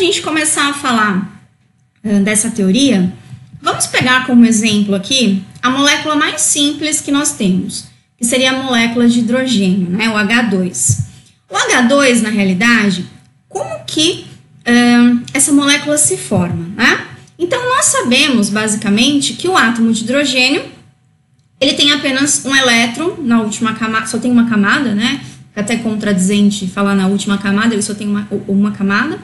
gente começar a falar uh, dessa teoria, vamos pegar como exemplo aqui a molécula mais simples que nós temos, que seria a molécula de hidrogênio, né, o H2. O H2, na realidade, como que uh, essa molécula se forma, né? Então, nós sabemos, basicamente, que o átomo de hidrogênio, ele tem apenas um elétron na última camada, só tem uma camada, né? Até contradizente falar na última camada, ele só tem uma, uma camada.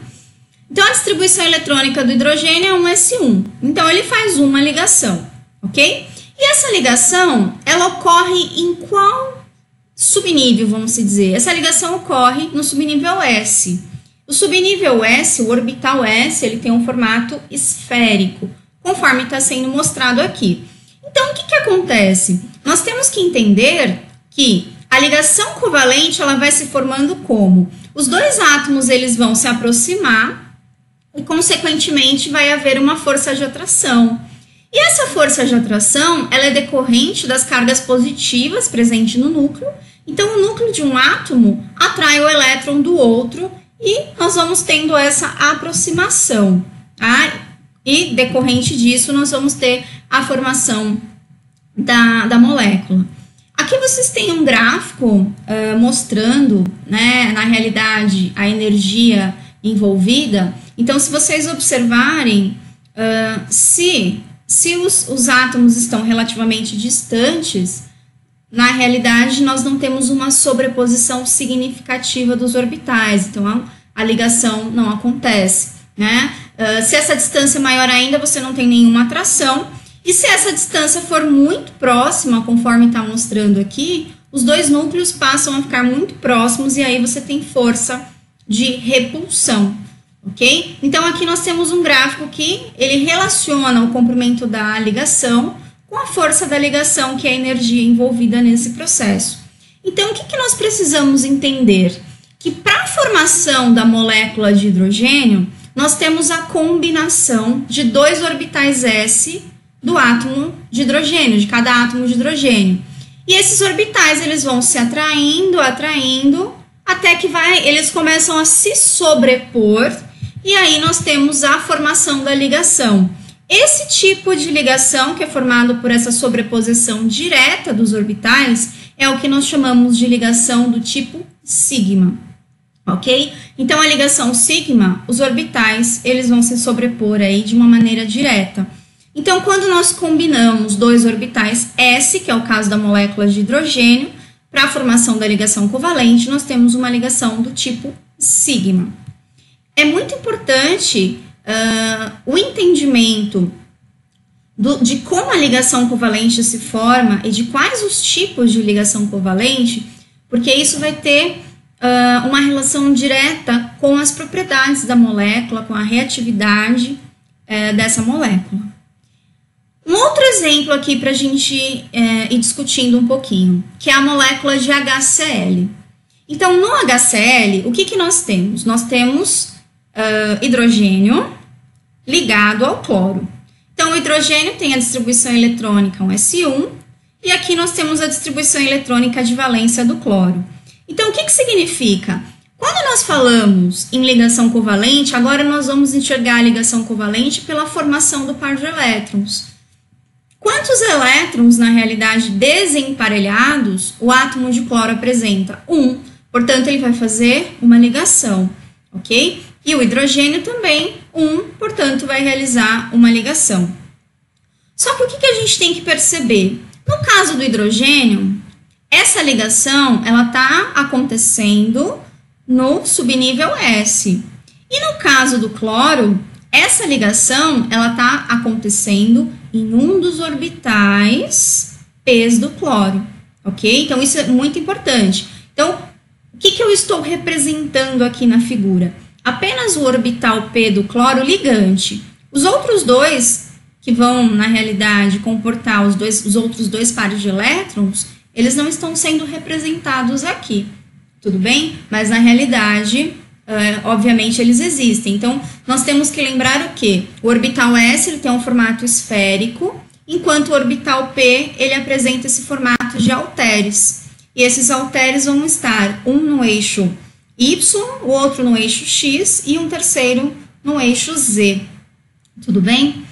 Então, a distribuição eletrônica do hidrogênio é um S1. Então, ele faz uma ligação, ok? E essa ligação, ela ocorre em qual subnível, vamos dizer? Essa ligação ocorre no subnível S. O subnível S, o orbital S, ele tem um formato esférico, conforme está sendo mostrado aqui. Então, o que, que acontece? Nós temos que entender que a ligação covalente ela vai se formando como? Os dois átomos eles vão se aproximar consequentemente, vai haver uma força de atração. E essa força de atração ela é decorrente das cargas positivas presentes no núcleo. Então, o núcleo de um átomo atrai o elétron do outro e nós vamos tendo essa aproximação, tá? E decorrente disso, nós vamos ter a formação da, da molécula. Aqui vocês têm um gráfico uh, mostrando, né, na realidade, a energia envolvida. Então, se vocês observarem, uh, se, se os, os átomos estão relativamente distantes, na realidade, nós não temos uma sobreposição significativa dos orbitais, então a, a ligação não acontece, né? Uh, se essa distância é maior ainda, você não tem nenhuma atração, e se essa distância for muito próxima, conforme está mostrando aqui, os dois núcleos passam a ficar muito próximos e aí você tem força de repulsão, ok? Então aqui nós temos um gráfico que ele relaciona o comprimento da ligação com a força da ligação, que é a energia envolvida nesse processo. Então, o que, que nós precisamos entender? Que para a formação da molécula de hidrogênio, nós temos a combinação de dois orbitais S do átomo de hidrogênio, de cada átomo de hidrogênio. E esses orbitais eles vão se atraindo, atraindo, até que vai, eles começam a se sobrepor, e aí nós temos a formação da ligação. Esse tipo de ligação, que é formado por essa sobreposição direta dos orbitais, é o que nós chamamos de ligação do tipo sigma, ok? Então, a ligação sigma, os orbitais, eles vão se sobrepor aí de uma maneira direta. Então, quando nós combinamos dois orbitais S, que é o caso da molécula de hidrogênio, para a formação da ligação covalente, nós temos uma ligação do tipo sigma. É muito importante uh, o entendimento do, de como a ligação covalente se forma e de quais os tipos de ligação covalente, porque isso vai ter uh, uma relação direta com as propriedades da molécula, com a reatividade uh, dessa molécula. Um outro exemplo aqui para a gente uh, ir discutindo um pouquinho, que é a molécula de HCl. Então, no HCl, o que, que nós temos? Nós temos uh, hidrogênio ligado ao cloro. Então, o hidrogênio tem a distribuição eletrônica um S1 e aqui nós temos a distribuição eletrônica de valência do cloro. Então, o que, que significa? Quando nós falamos em ligação covalente, agora nós vamos enxergar a ligação covalente pela formação do par de elétrons. Quantos elétrons, na realidade, desemparelhados o átomo de cloro apresenta? Um. Portanto, ele vai fazer uma ligação, ok? E o hidrogênio também, um, portanto, vai realizar uma ligação. Só que o que, a gente tem que perceber? No caso do hidrogênio, essa ligação ela está acontecendo no subnível S. E no caso do cloro, essa ligação ela está acontecendo em um dos orbitais P's do cloro, ok? Então isso é muito importante. Então, o que, que eu estou representando aqui na figura? Apenas o orbital P do cloro ligante. Os outros dois, que vão, na realidade, comportar os, dois, os outros dois pares de elétrons, eles não estão sendo representados aqui, tudo bem? Mas, na realidade, uh, obviamente, eles existem. Então, nós temos que lembrar o que? O orbital S ele tem um formato esférico, enquanto o orbital P ele apresenta esse formato de halteres. E esses halteres vão estar um no eixo Y, o outro no eixo X e um terceiro no eixo Z. Tudo bem?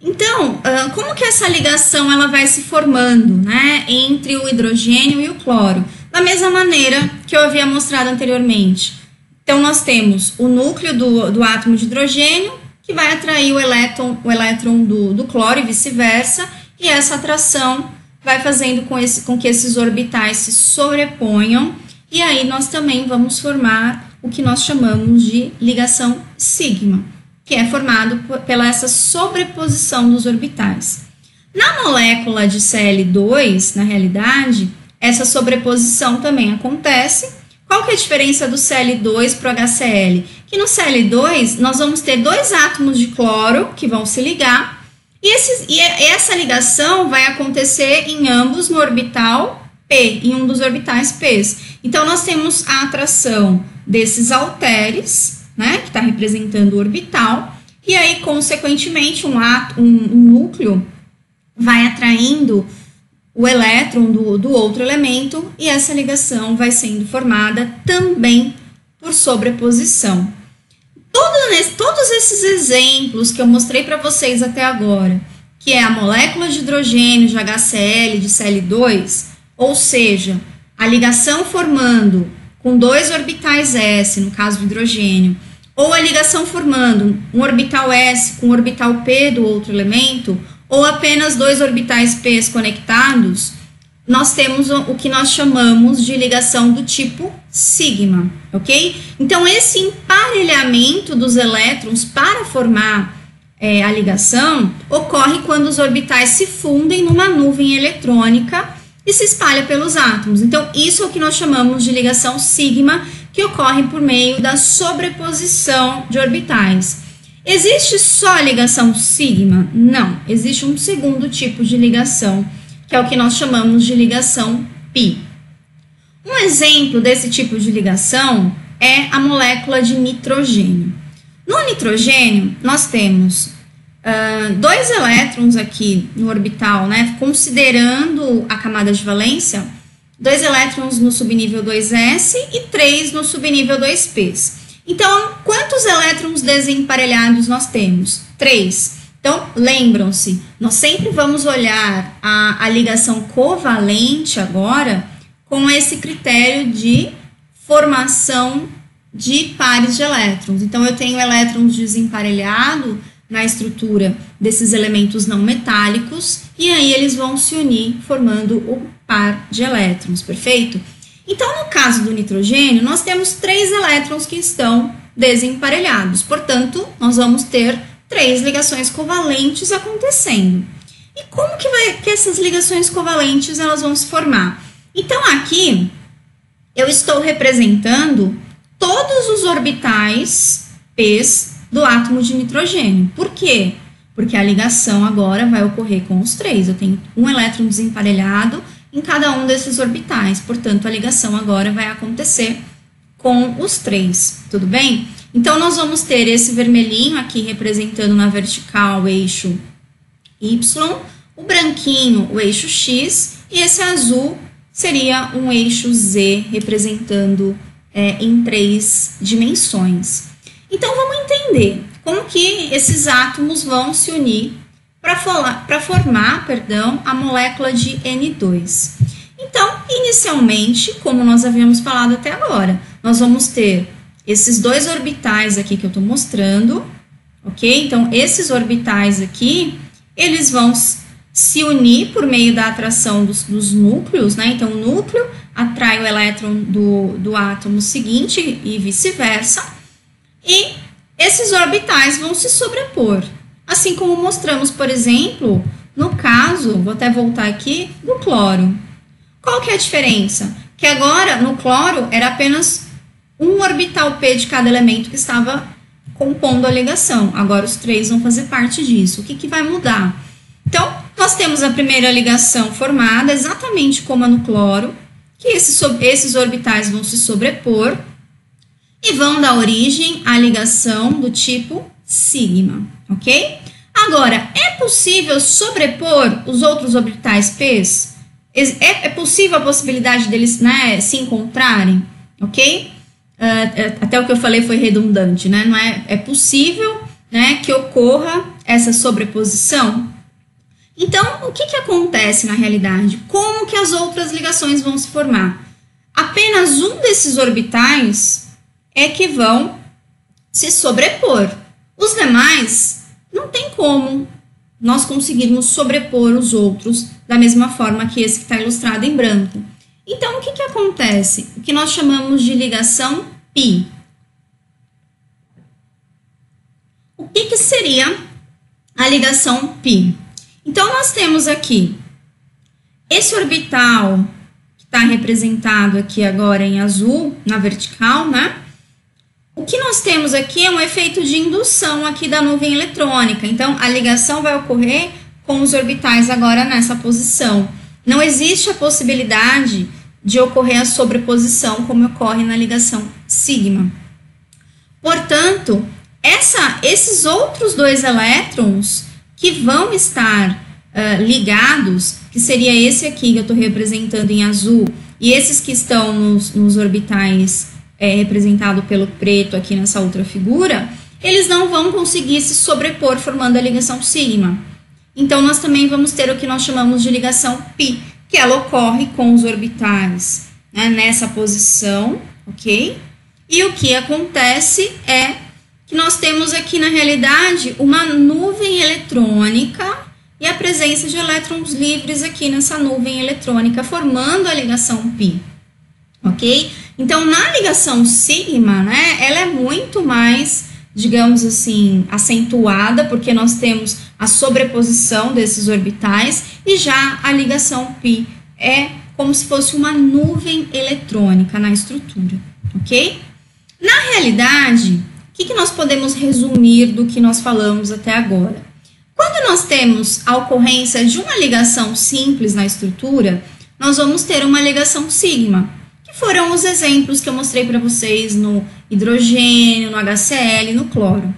Então, como que essa ligação ela vai se formando, né, entre o hidrogênio e o cloro? Da mesma maneira que eu havia mostrado anteriormente. Então, nós temos o núcleo do, do átomo de hidrogênio, que vai atrair o elétron, o elétron do, do cloro e vice-versa, e essa atração vai fazendo com, esse, com que esses orbitais se sobreponham, e aí nós também vamos formar o que nós chamamos de ligação sigma que é formado pela essa sobreposição dos orbitais. Na molécula de Cl2, na realidade, essa sobreposição também acontece. Qual que é a diferença do Cl2 para o HCl? Que no Cl2 nós vamos ter dois átomos de cloro que vão se ligar e, esses, e essa ligação vai acontecer em ambos no orbital P, em um dos orbitais P. Então nós temos a atração desses halteres né, que está representando o orbital, e aí, consequentemente, um, um, um núcleo vai atraindo o elétron do, do outro elemento e essa ligação vai sendo formada também por sobreposição. todos esses exemplos que eu mostrei para vocês até agora, que é a molécula de hidrogênio de HCl de Cl2, ou seja, a ligação formando com dois orbitais S, no caso do hidrogênio, ou a ligação formando um orbital S com um orbital P do outro elemento, ou apenas dois orbitais P conectados, nós temos o que nós chamamos de ligação do tipo sigma, ok? Então, esse emparelhamento dos elétrons para formar é, a ligação ocorre quando os orbitais se fundem numa nuvem eletrônica e se espalha pelos átomos. Então, isso é o que nós chamamos de ligação sigma, que ocorre por meio da sobreposição de orbitais. Existe só a ligação sigma? Não, existe um segundo tipo de ligação, que é o que nós chamamos de ligação pi. Um exemplo desse tipo de ligação é a molécula de nitrogênio. No nitrogênio, nós temos uh, dois elétrons aqui no orbital, né? Considerando a camada de valência, dois elétrons no subnível 2s e três no subnível 2p. Então, quantos elétrons desemparelhados nós temos? Três. Então, lembram-se, nós sempre vamos olhar a, a ligação covalente agora com esse critério de formação de pares de elétrons. Então, eu tenho elétrons desemparelhados na estrutura desses elementos não metálicos e aí eles vão se unir formando o par de elétrons, perfeito? Então, no caso do nitrogênio, nós temos três elétrons que estão desemparelhados, portanto, nós vamos ter três ligações covalentes acontecendo. E como que, vai, que essas ligações covalentes elas vão se formar? Então, aqui eu estou representando todos os orbitais P's do átomo de nitrogênio. Por quê? Porque a ligação agora vai ocorrer com os três. Eu tenho um elétron desemparelhado em cada um desses orbitais. Portanto, a ligação agora vai acontecer com os três. Tudo bem? Então, nós vamos ter esse vermelhinho aqui representando na vertical o eixo Y, o branquinho o eixo X e esse azul seria um eixo Z representando é, em três dimensões. Então vamos entender como que esses átomos vão se unir para formar perdão, a molécula de N2. Então, inicialmente, como nós havíamos falado até agora, nós vamos ter esses dois orbitais aqui que eu estou mostrando, ok? Então, esses orbitais aqui, eles vão se unir por meio da atração dos, dos núcleos, né? Então, o núcleo atrai o elétron do, do átomo seguinte e vice-versa. E esses orbitais vão se sobrepor. Assim como mostramos, por exemplo, no caso, vou até voltar aqui, do cloro. Qual que é a diferença? Que agora, no cloro, era apenas um orbital P de cada elemento que estava compondo a ligação. Agora, os três vão fazer parte disso. O que, que vai mudar? Então, nós temos a primeira ligação formada exatamente como a no cloro, que esses, esses orbitais vão se sobrepor e vão dar origem à ligação do tipo sigma, ok? Agora, é possível sobrepor os outros orbitais P's? É, é possível a possibilidade deles né, se encontrarem, ok? uh, até o que eu falei foi redundante, né? Não é, é possível né, que ocorra essa sobreposição? Então, o que, que acontece na realidade? Como que as outras ligações vão se formar? Apenas um desses orbitais é que vão se sobrepor. Os demais não tem como nós conseguirmos sobrepor os outros da mesma forma que esse que está ilustrado em branco. Então, o que, que acontece? O que nós chamamos de ligação pi. O que, que seria a ligação pi? Então, nós temos aqui esse orbital que está representado aqui agora em azul, na vertical, né? O que nós temos aqui é um efeito de indução aqui da nuvem eletrônica. Então, a ligação vai ocorrer com os orbitais agora nessa posição. Não existe a possibilidade de ocorrer a sobreposição como ocorre na ligação sigma. Portanto, essa, esses outros dois elétrons que vão estar uh, ligados, que seria esse aqui que eu estou representando em azul, e esses que estão nos, nos orbitais é, representado pelo preto aqui nessa outra figura, eles não vão conseguir se sobrepor formando a ligação sigma. Então, nós também vamos ter o que nós chamamos de ligação pi, que ela ocorre com os orbitais né, nessa posição, ok? E o que acontece é que nós temos aqui na realidade uma nuvem eletrônica e a presença de elétrons livres aqui nessa nuvem eletrônica, formando a ligação π, ok? Então, na ligação sigma, né, ela é muito mais, digamos assim, acentuada, porque nós temos a sobreposição desses orbitais, e já a ligação π é como se fosse uma nuvem eletrônica na estrutura, ok? Na realidade, o que, que nós podemos resumir do que nós falamos até agora? Quando nós temos a ocorrência de uma ligação simples na estrutura, nós vamos ter uma ligação sigma, foram os exemplos que eu mostrei para vocês no hidrogênio, no HCl, no cloro.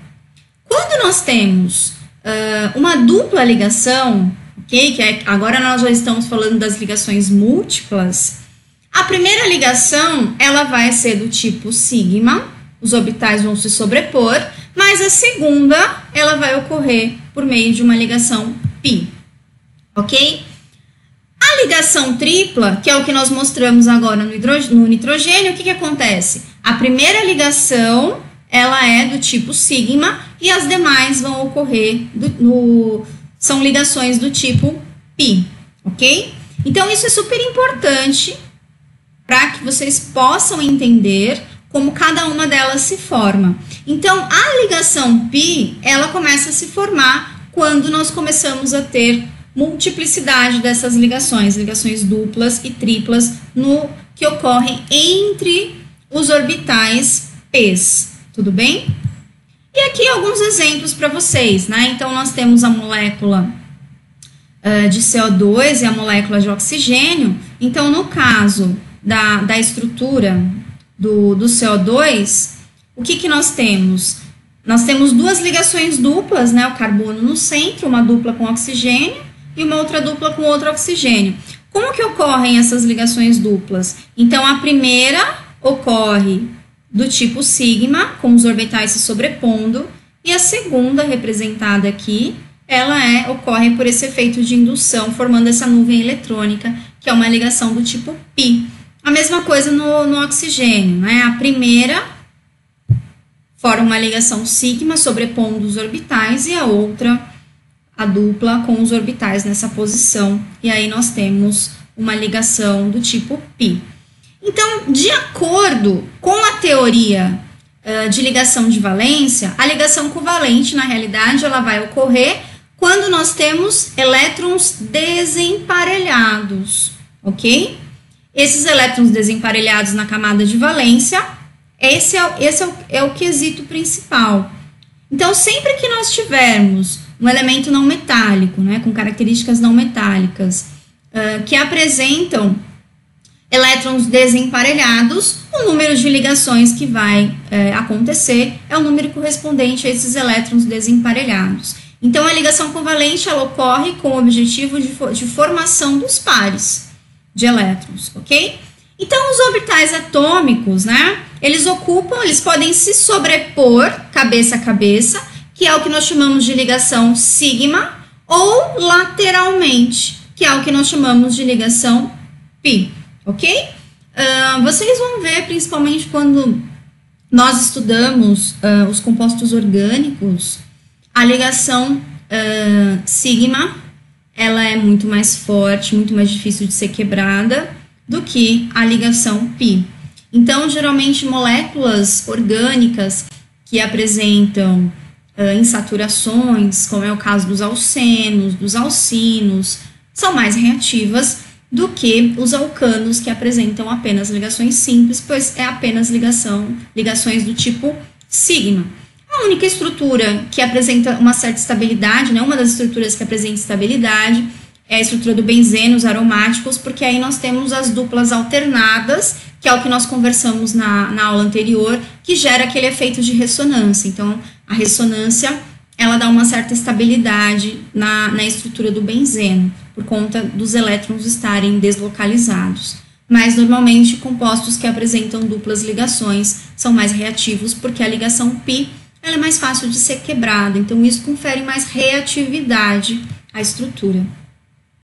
Quando nós temos uh, uma dupla ligação, ok? Que é, agora nós já estamos falando das ligações múltiplas. A primeira ligação ela vai ser do tipo sigma, os orbitais vão se sobrepor, mas a segunda ela vai ocorrer por meio de uma ligação pi, ok? A ligação tripla, que é o que nós mostramos agora no, no nitrogênio, o que, que acontece? A primeira ligação ela é do tipo sigma e as demais vão ocorrer do, no, são ligações do tipo pi, ok? Então isso é super importante para que vocês possam entender como cada uma delas se forma. Então a ligação pi ela começa a se formar quando nós começamos a ter multiplicidade dessas ligações, ligações duplas e triplas no que ocorrem entre os orbitais p's, tudo bem? E aqui alguns exemplos para vocês, né? Então nós temos a molécula uh, de CO2 e a molécula de oxigênio. Então no caso da, da estrutura do, do CO2, o que, que nós temos? Nós temos duas ligações duplas, né? O carbono no centro, uma dupla com oxigênio, e uma outra dupla com outro oxigênio. Como que ocorrem essas ligações duplas? Então, a primeira ocorre do tipo sigma, com os orbitais se sobrepondo, e a segunda, representada aqui, ela é, ocorre por esse efeito de indução, formando essa nuvem eletrônica, que é uma ligação do tipo pi. A mesma coisa no, no oxigênio, né? A primeira forma uma ligação sigma sobrepondo os orbitais e a outra a dupla com os orbitais nessa posição, e aí nós temos uma ligação do tipo π. Então, de acordo com a teoria uh, de ligação de valência, a ligação covalente, na realidade, ela vai ocorrer quando nós temos elétrons desemparelhados, ok? Esses elétrons desemparelhados na camada de valência, esse é, esse é o, é o quesito principal. Então, sempre que nós tivermos um elemento não metálico, né, com características não metálicas, uh, que apresentam elétrons desemparelhados, o número de ligações que vai uh, acontecer é o número correspondente a esses elétrons desemparelhados. Então, a ligação covalente ela ocorre com o objetivo de, de formação dos pares de elétrons, ok? Então, os orbitais atômicos, né, Eles ocupam, eles podem se sobrepor cabeça a cabeça, que é o que nós chamamos de ligação sigma, ou lateralmente, que é o que nós chamamos de ligação pi, ok? Uh, vocês vão ver, principalmente quando nós estudamos uh, os compostos orgânicos, a ligação uh, sigma ela é muito mais forte, muito mais difícil de ser quebrada do que a ligação pi. Então, geralmente, moléculas orgânicas que apresentam uh, insaturações, como é o caso dos alcenos, dos alcinos, são mais reativas do que os alcanos que apresentam apenas ligações simples, pois é apenas ligação, ligações do tipo sigma. A única estrutura que apresenta uma certa estabilidade, né, uma das estruturas que apresenta estabilidade, é a estrutura do benzeno, os aromáticos, porque aí nós temos as duplas alternadas, que é o que nós conversamos na, na aula anterior, que gera aquele efeito de ressonância. Então, a ressonância, ela dá uma certa estabilidade na, na estrutura do benzeno, por conta dos elétrons estarem deslocalizados. Mas, normalmente, compostos que apresentam duplas ligações são mais reativos, porque a ligação pi ela é mais fácil de ser quebrada, então isso confere mais reatividade à estrutura.